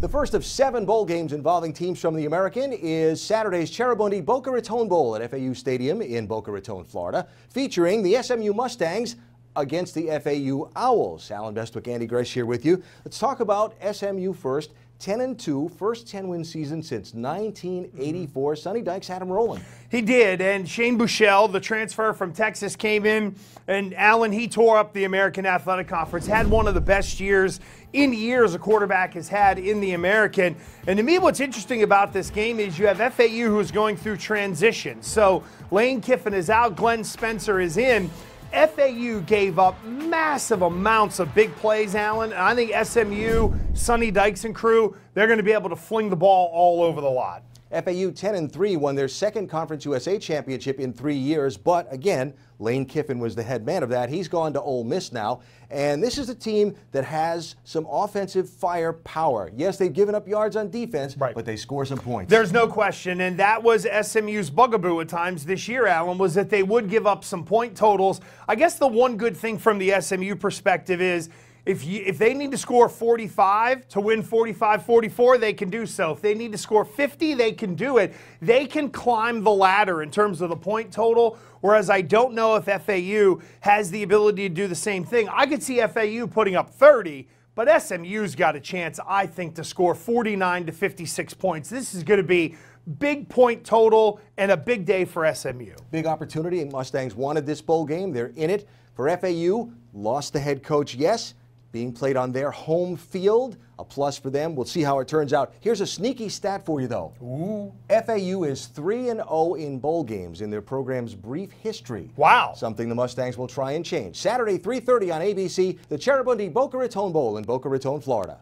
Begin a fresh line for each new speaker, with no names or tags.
The first of seven bowl games involving teams from the American is Saturday's Cheribundi Boca Raton Bowl at FAU Stadium in Boca Raton, Florida, featuring the SMU Mustangs against the FAU Owls. Allen Bestwick, Andy Gresh here with you. Let's talk about SMU first. 10 and 2, first 10 win season since 1984. Mm-hmm. Sonny Dykes had him rolling.
He did, and Shane Buechele, the transfer from Texas, came in, and Allen, he tore up the American Athletic Conference, had one of the best years in years a quarterback has had in the American. And to me, what's interesting about this game is you have FAU who's going through transition. So Lane Kiffin is out, Glenn Spencer is in. FAU gave up massive amounts of big plays, Allen. And I think SMU, Sonny Dykes and crew, they're going to be able to fling the ball all over the lot.
FAU 10 and 3 won their second Conference USA championship in three years, but again, Lane Kiffin was the head man of that. He's gone to Ole Miss now, and this is a team that has some offensive firepower. Yes, they've given up yards on defense, right. but they score some points.
There's no question, and that was SMU's bugaboo at times this year, Allen, was that they would give up some point totals. I guess the one good thing from the SMU perspective is if, you, if they need to score 45 to win 45 44, they can do so. If they need to score 50, they can do it. They can climb the ladder in terms of the point total, whereas I don't know if FAU has the ability to do the same thing. I could see FAU putting up 30. But SMU's got a chance, I think, to score 49 to 56 points. This is going to be big point total and a big day for SMU.
Big opportunity. Mustangs wanted this bowl game. They're in it. For FAU, lost the head coach, yes being played on their home field. A plus for them. We'll see how it turns out. Here's a sneaky stat for you, though. Ooh. FAU is 3 and 0 in bowl games in their program's brief history.
Wow.
Something the Mustangs will try and change. Saturday, 3:30 on ABC, the Cheribundi Boca Raton Bowl in Boca Raton, Florida.